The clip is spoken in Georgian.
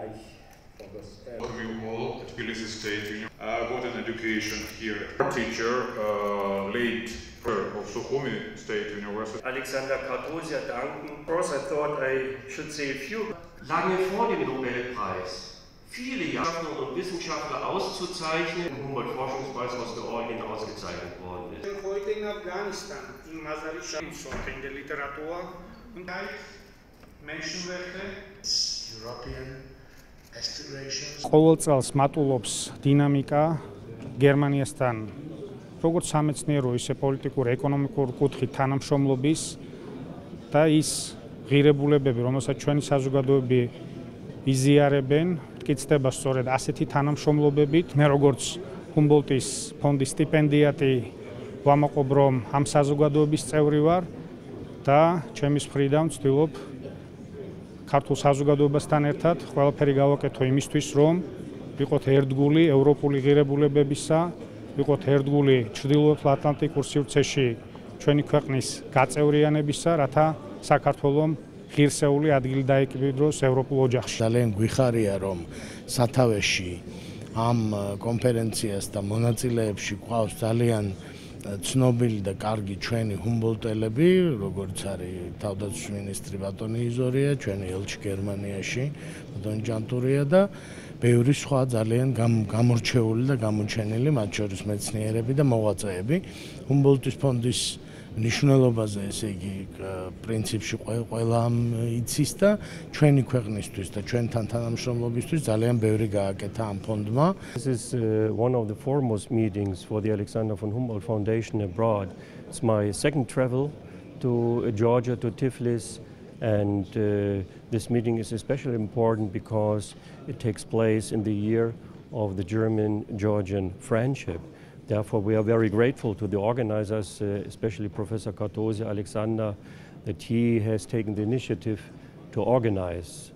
gleich von das We all at Tbilisi State Uni- uh, got an education here. Our teacher, uh, late of Sukhumi State University. Alexander Kardosia danken. Of course, I thought I should say a few. lange vor dem Nobelpreis viele Wissenschaftler und Wissenschaftler auszuzeichnen. Der Humboldt-Forschungspreis aus Georgien ausgezeichnet worden ist. heute in Afghanistan, in Mazar-i Shamsot, in der Literatur und Menschenrechte. European. ყოველ წელს მატულობს დინამიკა გერმანიასთან როგორც სამეცნიერო ისე პოლიტიკურ ეკონომიკურ კუთხით თანამშრომლობის და ის ღირებულებები რომელსაც ჩვენი საზოგადოებები იზიარებენ მტკიცდება სწორედ ასეთი თანამშრომლობებით მე როგორც ჰუმბოლტის ფონდის სტიპენდიატი ვამაყობ რომ ამ საზოგადოების წევრი ვარ და ჩემის მხრიდან ვცდილობ ქართულ საზოგადოებასთან ერთად ყველაფერი გავაკეთო იმისთვის, რომ ვიყოთ ერთგული ევროპული ღირებულებებისა, ვიყოთ ერთგული ჩრდილოეთ ატლანტიკურ სივრცეში ჩვენი ქვეყნის გაწევრიანებისა, რათა საქართველოს ღირსეული ადგილი დაეკიდროს ევროპულ ოჯახში. ძალიან გვიხარია რომ სათავეში ამ კონფერენციას და მონაწილეებში ყავს ძალიან ცნობილი და კარგი ჩვენი ჰუმბოლტელები, როგორც არის თავდაცვის მინისტრი ბატონი იზორია, ჩვენი ელჩი გერმანიაში, ბატონი ჯანტურია და ბევრი სხვა ძალიან გამორჩეული და გამოჩენილი, მათ შორის მეცნიერები და მოღვაწეები. ჰუმბოლტის ფონდის ნიშნულობაზე, ესე იგი, პრინციპში ყველა იცის და ჩვენი ქვეყნისთვის და ჩვენთან თანამშრომლობისთვის ძალიან ბევრი გააკეთა ამ ფონდმა. This is uh, one of the foremost meetings for the Alexander von Humboldt Foundation abroad. It's my second travel to uh, Georgia, to Tiflis, and uh, this meeting is especially important because it takes place in the year of the German Georgian friendship. Therefore, we are very grateful to the organizers, uh, especially Professor Kartosi Alexander, that he has taken the initiative to organize